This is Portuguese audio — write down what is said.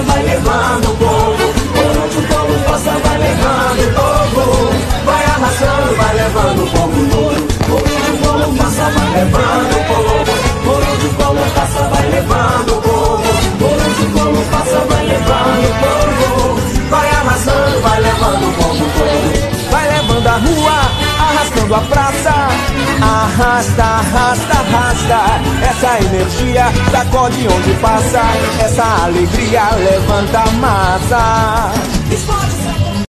vai levando. Arrasta, arrasta, arrasta. Essa energia sacode onde passa Essa alegria levanta a massa.